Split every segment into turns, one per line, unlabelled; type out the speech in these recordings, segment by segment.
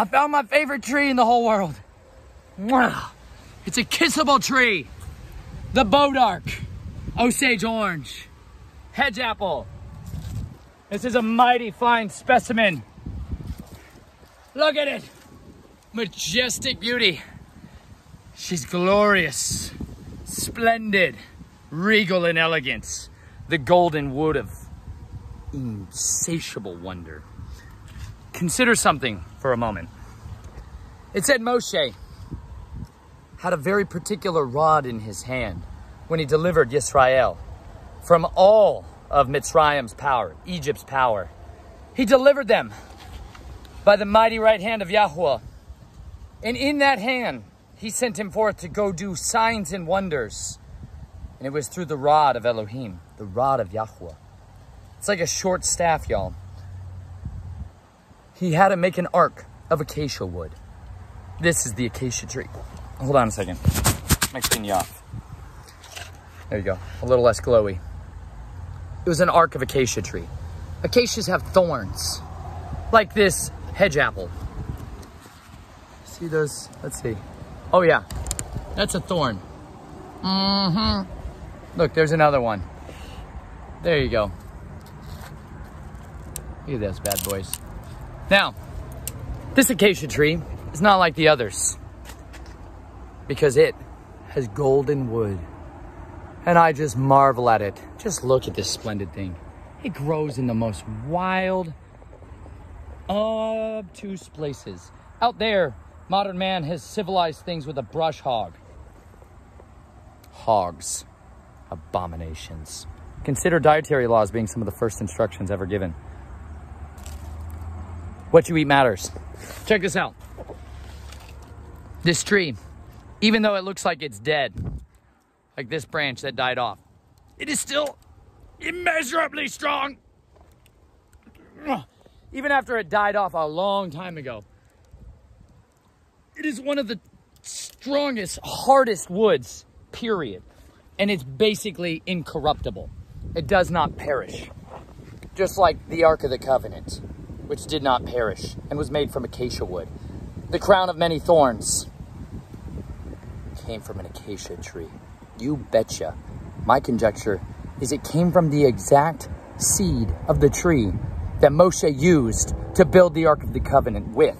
I found my favorite tree in the whole world. It's a kissable tree. The Bodark. Osage orange. Hedge apple. This is a mighty fine specimen. Look at it. Majestic beauty. She's glorious, splendid, regal in elegance. The golden wood of insatiable wonder. Consider something for a moment. It said Moshe had a very particular rod in his hand when he delivered Yisrael from all of Mitzrayim's power, Egypt's power. He delivered them by the mighty right hand of Yahweh. And in that hand, he sent him forth to go do signs and wonders. And it was through the rod of Elohim, the rod of Yahweh. It's like a short staff, y'all. He had to make an ark of acacia wood. This is the acacia tree. Hold on a second. Might clean you off. There you go. A little less glowy. It was an ark of acacia tree. Acacias have thorns, like this hedge apple. See those? Let's see. Oh yeah, that's a thorn. Mm-hmm. Look, there's another one. There you go. Look at those bad boys. Now, this acacia tree is not like the others because it has golden wood. And I just marvel at it. Just look at this splendid thing. It grows in the most wild, obtuse places. Out there, modern man has civilized things with a brush hog. Hogs. Abominations. Consider dietary laws being some of the first instructions ever given. What you eat matters. Check this out. This tree, even though it looks like it's dead, like this branch that died off, it is still immeasurably strong. Even after it died off a long time ago. It is one of the strongest, hardest woods, period. And it's basically incorruptible. It does not perish. Just like the Ark of the Covenant, which did not perish and was made from acacia wood. The crown of many thorns came from an acacia tree. You betcha. My conjecture is it came from the exact seed of the tree that Moshe used to build the Ark of the Covenant with.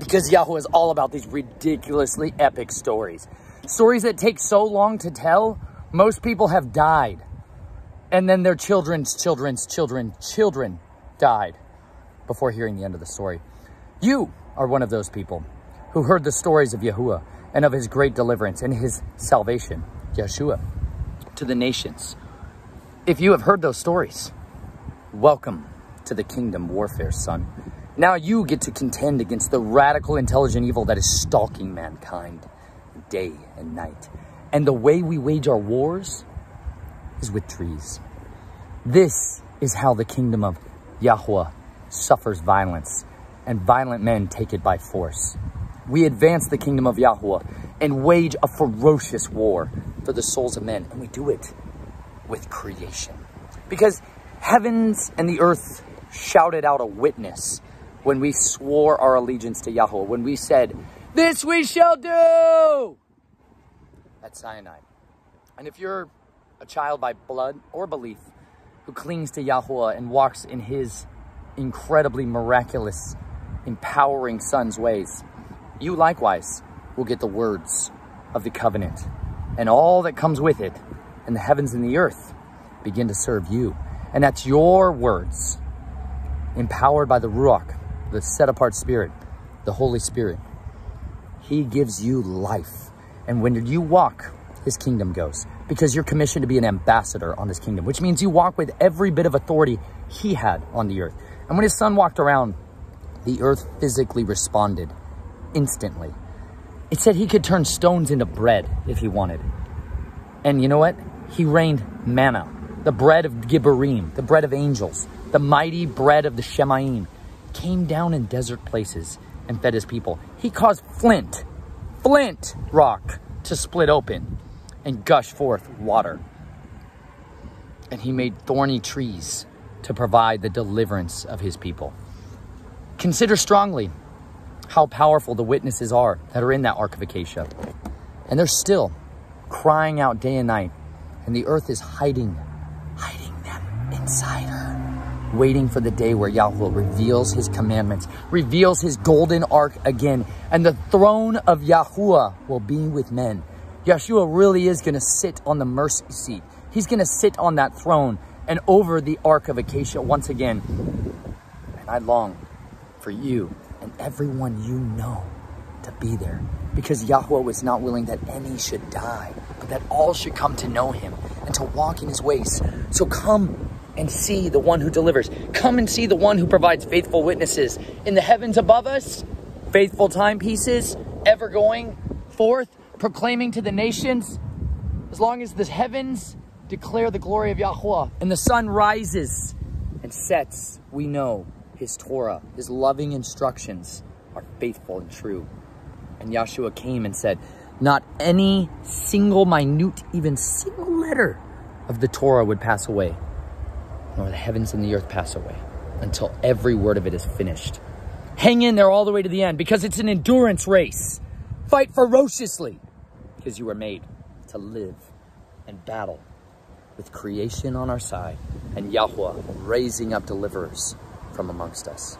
Because Yahweh is all about these ridiculously epic stories. Stories that take so long to tell, most people have died. And then their children's children's children, children died before hearing the end of the story. You are one of those people who heard the stories of Yahuwah and of his great deliverance and his salvation, Yeshua, to the nations. If you have heard those stories, welcome to the kingdom warfare, son. Now you get to contend against the radical, intelligent evil that is stalking mankind day and night. And the way we wage our wars is with trees. This is how the kingdom of Yahweh suffers violence, and violent men take it by force. We advance the kingdom of Yahweh and wage a ferocious war for the souls of men, and we do it with creation. Because heavens and the earth shouted out a witness when we swore our allegiance to Yahweh, when we said, This we shall do at Sinai. And if you're a child by blood or belief who clings to Yahweh and walks in his incredibly miraculous, empowering son's ways, you likewise will get the words of the covenant and all that comes with it, and the heavens and the earth begin to serve you. And that's your words, empowered by the Ruach, the set apart spirit, the Holy Spirit. He gives you life. And when you walk, his kingdom goes because you're commissioned to be an ambassador on his kingdom, which means you walk with every bit of authority he had on the earth. And when his son walked around, the earth physically responded instantly. It said he could turn stones into bread if he wanted. And you know what? He rained manna, the bread of Gibborim, the bread of angels, the mighty bread of the Shemaim, came down in desert places and fed his people. He caused flint, flint rock to split open and gush forth water. And he made thorny trees to provide the deliverance of his people. Consider strongly how powerful the witnesses are that are in that Ark of Acacia. And they're still crying out day and night. And the earth is hiding, hiding them inside her, waiting for the day where Yahweh reveals his commandments, reveals his golden ark again, and the throne of Yahuwah will be with men. Yeshua really is going to sit on the mercy seat. He's going to sit on that throne and over the ark of Acacia once again. And I long for you and everyone you know to be there because Yahweh was not willing that any should die, but that all should come to know him and to walk in his ways. So come and see the one who delivers. Come and see the one who provides faithful witnesses in the heavens above us, faithful timepieces, ever going forth, proclaiming to the nations. As long as the heavens declare the glory of Yahweh and the sun rises and sets, we know his Torah, his loving instructions are faithful and true. And Yahshua came and said, not any single minute, even single letter of the Torah would pass away, nor the heavens and the earth pass away until every word of it is finished. Hang in there all the way to the end because it's an endurance race. Fight ferociously because you were made to live and battle with creation on our side and Yahweh raising up deliverers from amongst us.